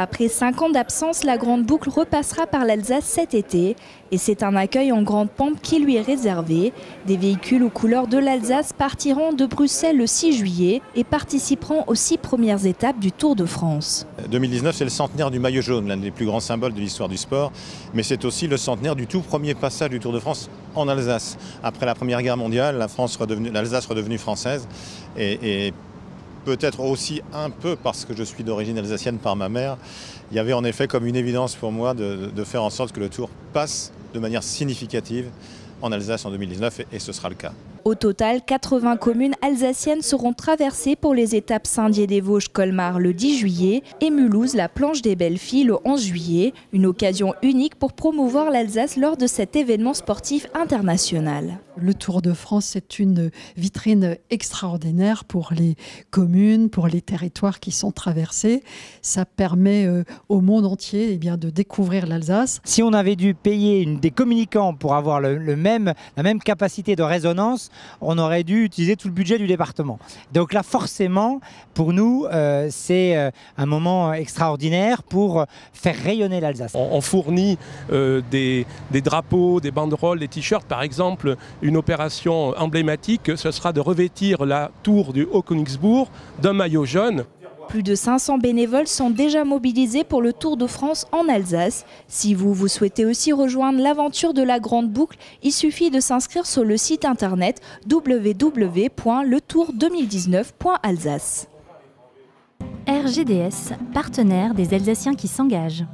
Après cinq ans d'absence, la Grande Boucle repassera par l'Alsace cet été et c'est un accueil en grande pompe qui lui est réservé. Des véhicules aux couleurs de l'Alsace partiront de Bruxelles le 6 juillet et participeront aux six premières étapes du Tour de France. 2019, c'est le centenaire du maillot jaune, l'un des plus grands symboles de l'histoire du sport, mais c'est aussi le centenaire du tout premier passage du Tour de France en Alsace. Après la Première Guerre mondiale, l'Alsace redevenue française et peut-être aussi un peu parce que je suis d'origine alsacienne par ma mère, il y avait en effet comme une évidence pour moi de, faire en sorte que le Tour passe de manière significative en Alsace en 2019 et ce sera le cas. Au total, 80 communes alsaciennes seront traversées pour les étapes Saint-Dié-des-Vosges-Colmar le 10 juillet et Mulhouse, la planche des belles filles le 11 juillet. Une occasion unique pour promouvoir l'Alsace lors de cet événement sportif international. Le Tour de France, c'est une vitrine extraordinaire pour les communes, pour les territoires qui sont traversés. Ça permet euh, au monde entier eh bien, de découvrir l'Alsace. Si on avait dû payer une, des communicants pour avoir le, même, la même capacité de résonance, on aurait dû utiliser tout le budget du département. Donc là, forcément, pour nous, euh, c'est euh, un moment extraordinaire pour faire rayonner l'Alsace. On, fournit des, des drapeaux, des banderoles, des t-shirts, par exemple une opération emblématique, ce sera de revêtir la tour du Haut-Königsbourg d'un maillot jaune. Plus de 500 bénévoles sont déjà mobilisés pour le Tour de France en Alsace. Si vous, vous souhaitez aussi rejoindre l'aventure de la Grande Boucle, il suffit de s'inscrire sur le site internet www.letour2019.alsace. RGDS, partenaire des Alsaciens qui s'engagent.